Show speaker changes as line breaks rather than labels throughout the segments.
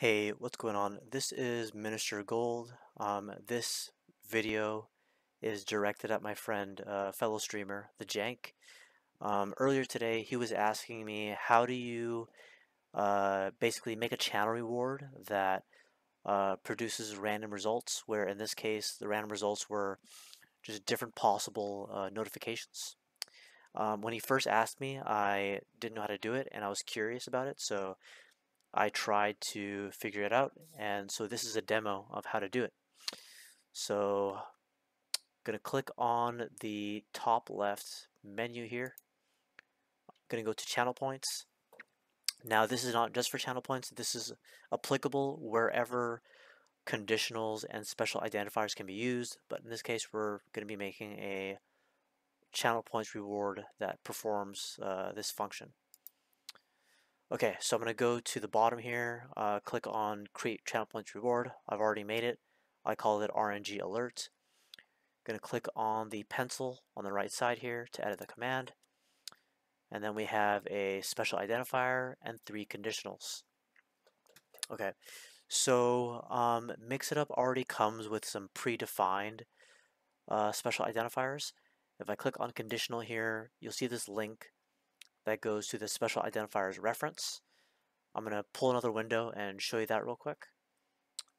Hey, what's going on? This is Minister Gold. Um, this video is directed at my friend, uh, fellow streamer, The Jank. Um, earlier today, he was asking me, how do you uh, basically make a channel reward that uh, produces random results, where in this case, the random results were just different possible uh, notifications. Um, when he first asked me, I didn't know how to do it, and I was curious about it, so I tried to figure it out and so this is a demo of how to do it. So I'm gonna click on the top left menu here. I'm gonna go to channel points. Now this is not just for channel points, this is applicable wherever conditionals and special identifiers can be used, but in this case we're going to be making a channel points reward that performs uh, this function. Okay, so I'm going to go to the bottom here, uh, click on Create Channel Points Reward. I've already made it. I call it RNG Alert. I'm going to click on the pencil on the right side here to edit the command. And then we have a special identifier and three conditionals. Okay, so um, Up already comes with some predefined uh, special identifiers. If I click on conditional here, you'll see this link that goes to the special identifiers reference. I'm going to pull another window and show you that real quick.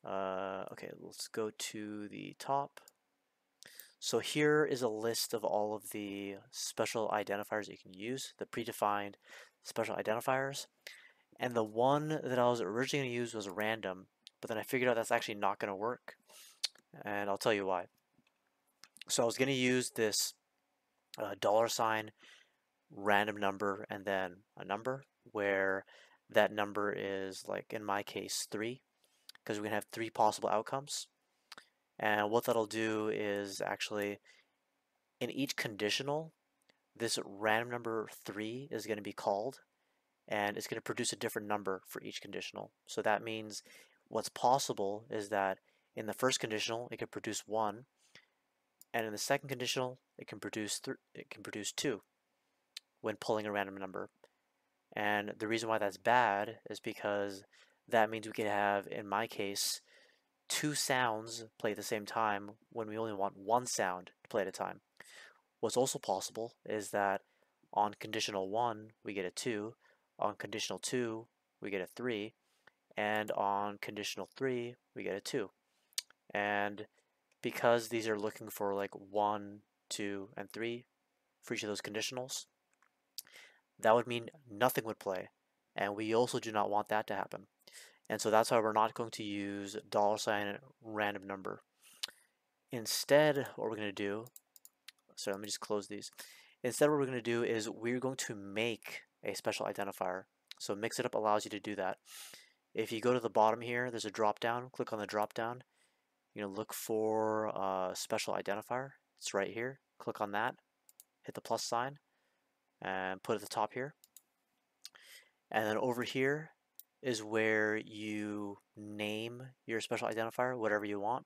Uh, okay, let's go to the top. So here is a list of all of the special identifiers you can use, the predefined special identifiers. And the one that I was originally going to use was random, but then I figured out that's actually not going to work. And I'll tell you why. So I was going to use this uh, dollar sign random number and then a number where that number is like in my case three because we're gonna have three possible outcomes. And what that'll do is actually in each conditional this random number three is going to be called and it's going to produce a different number for each conditional. So that means what's possible is that in the first conditional it can produce one and in the second conditional it can produce it can produce two when pulling a random number. And the reason why that's bad is because that means we could have, in my case, two sounds play at the same time when we only want one sound to play at a time. What's also possible is that on conditional 1 we get a 2, on conditional 2 we get a 3, and on conditional 3 we get a 2. And because these are looking for like 1, 2, and 3 for each of those conditionals, that would mean nothing would play. And we also do not want that to happen. And so that's why we're not going to use dollar sign random number. Instead, what we're going to do, sorry, let me just close these. Instead, what we're going to do is we're going to make a special identifier. So Mixitup allows you to do that. If you go to the bottom here, there's a drop down. Click on the drop down. You're going to look for a special identifier. It's right here. Click on that. Hit the plus sign and put at the top here. And then over here is where you name your special identifier, whatever you want.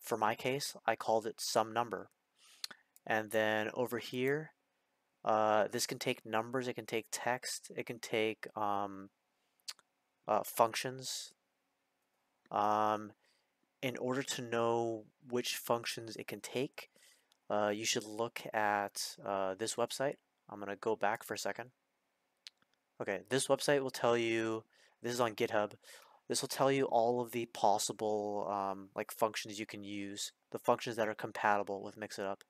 For my case, I called it some number. And then over here, uh, this can take numbers, it can take text, it can take um, uh, functions. Um, in order to know which functions it can take, uh, you should look at uh, this website. I'm going to go back for a second. Okay, this website will tell you, this is on GitHub, this will tell you all of the possible um, like functions you can use, the functions that are compatible with Mixitup.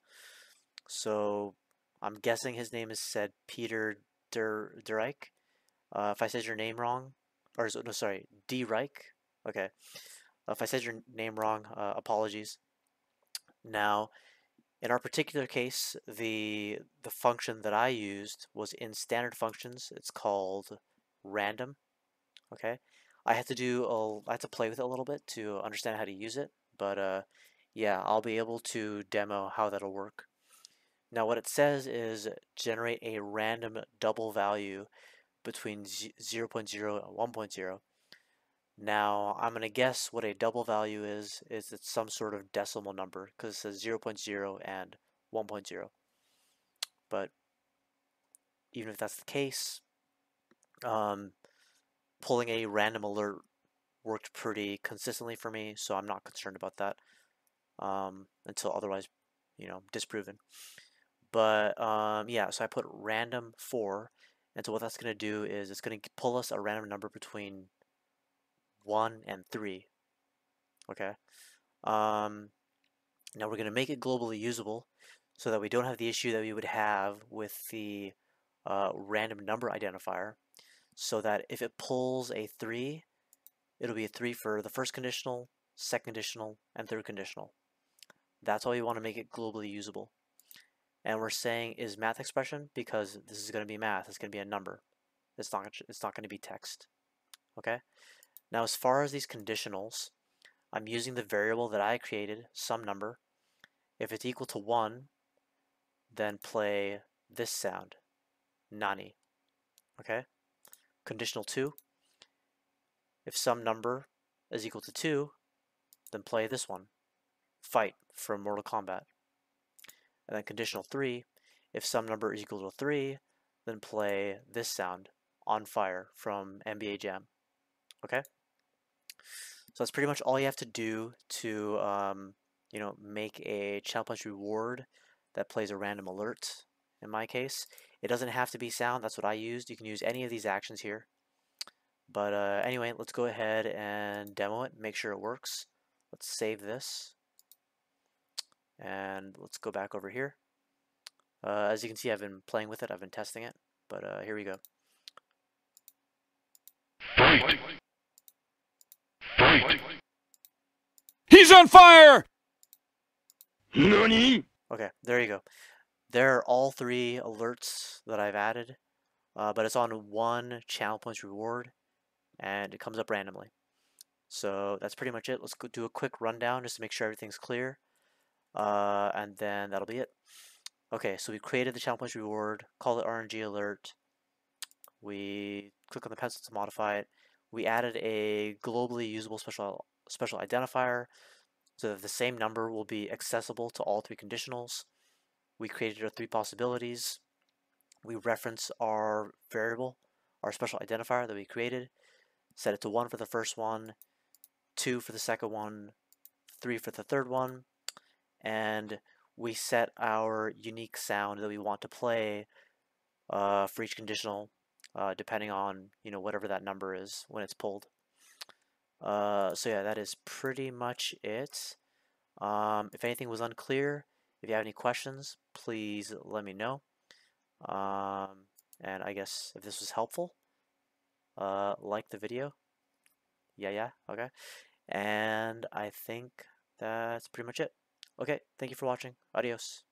So I'm guessing his name is said Peter Der Derike. Uh, if I said your name wrong, or no, sorry, D Reich. Okay, if I said your name wrong, uh, apologies. Now, in our particular case, the, the function that I used was in standard functions. It's called random. Okay, I had to do a, I had to play with it a little bit to understand how to use it, but uh, yeah, I'll be able to demo how that'll work. Now what it says is generate a random double value between 0 0.0 and 1.0 now, I'm going to guess what a double value is, is it's some sort of decimal number because it says 0, 0.0 and 1.0. But even if that's the case, um, pulling a random alert worked pretty consistently for me, so I'm not concerned about that um, until otherwise, you know, disproven. But um, yeah, so I put random 4, and so what that's going to do is it's going to pull us a random number between 1 and 3. Okay. Um, now we're going to make it globally usable so that we don't have the issue that we would have with the uh, random number identifier so that if it pulls a 3, it'll be a 3 for the first conditional, second conditional, and third conditional. That's why we want to make it globally usable. And we're saying is math expression because this is going to be math. It's going to be a number. It's not, it's not going to be text. Okay? Now as far as these conditionals, I'm using the variable that I created, some number. If it's equal to 1, then play this sound, nani. Okay? Conditional 2. If some number is equal to 2, then play this one, fight from Mortal Kombat. And then conditional 3, if some number is equal to 3, then play this sound, on fire from NBA Jam. Okay? So that's pretty much all you have to do to, um, you know, make a Channel Points reward that plays a random alert, in my case. It doesn't have to be sound, that's what I used. You can use any of these actions here. But uh, anyway, let's go ahead and demo it, make sure it works. Let's save this. And let's go back over here. Uh, as you can see, I've been playing with it, I've been testing it, but uh, here we go. Fight.
Fight. He's on fire! Nani?
Okay, there you go. There are all three alerts that I've added, uh, but it's on one channel points reward, and it comes up randomly. So that's pretty much it. Let's go do a quick rundown just to make sure everything's clear, uh, and then that'll be it. Okay, so we created the channel points reward, called it RNG alert. We click on the pencil to modify it. We added a globally usable special special identifier so that the same number will be accessible to all three conditionals. We created our three possibilities. We reference our variable, our special identifier that we created, set it to 1 for the first one, 2 for the second one, 3 for the third one, and we set our unique sound that we want to play uh, for each conditional, uh, depending on you know whatever that number is when it's pulled. Uh, so yeah, that is pretty much it. Um, if anything was unclear, if you have any questions, please let me know. Um, and I guess if this was helpful, uh, like the video. Yeah, yeah, okay. And I think that's pretty much it. Okay, thank you for watching. Adios.